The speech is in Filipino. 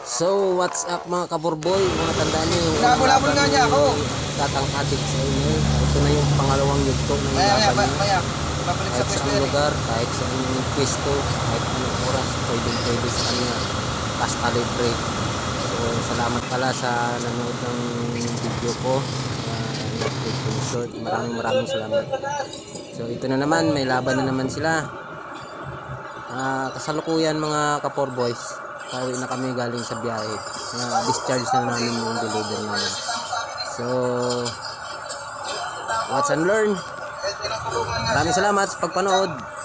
So, what's up mga kaborboy? Mga tandaan nyo yung Labol-labol nga niya ako. Tatang adik sa inyo. Ito na yung pangalawang yugto ng Maya, laban maya, maya. Babalik sa pwesto yan. lugar, kahit saan yung pwesto, kahit anong oras, pwede pwede sa kanya. Basta libre. So, salamat pala sa nanood ng video ko. Uh, short. Maraming maraming salamat. So, ito na naman. May laban na naman sila. Ah, kasalukuyan mga kapor boys. Pauwi na kami galing sa biyahe. Na discharge na namin yung delivery namin. So, watch and learn. Maraming salamat sa pagpanood.